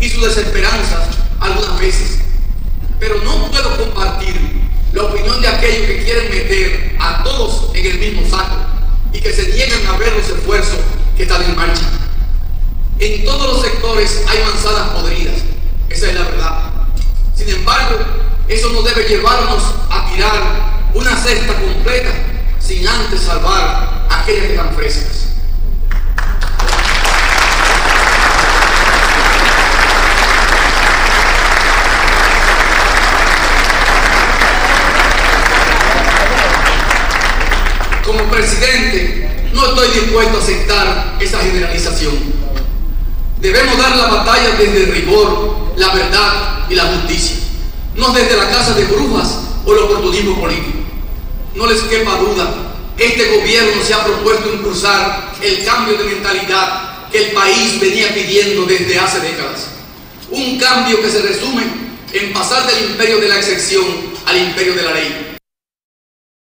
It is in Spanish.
y su desesperanza algunas veces, pero no puedo compartir la opinión de aquellos que quieren meter a todos en el mismo saco y que se niegan a ver los esfuerzos que están en marcha. En todos los sectores hay manzanas podridas, esa es la verdad. Sin embargo, eso no debe llevarnos a tirar una cesta completa sin antes salvar aquellas que están frescas. Como presidente, no estoy dispuesto a aceptar esa generalización. Debemos dar la batalla desde el rigor, la verdad y la justicia, no desde la casa de brujas o el oportunismo político. No les quepa duda, este gobierno se ha propuesto impulsar el cambio de mentalidad que el país venía pidiendo desde hace décadas. Un cambio que se resume en pasar del imperio de la excepción al imperio de la ley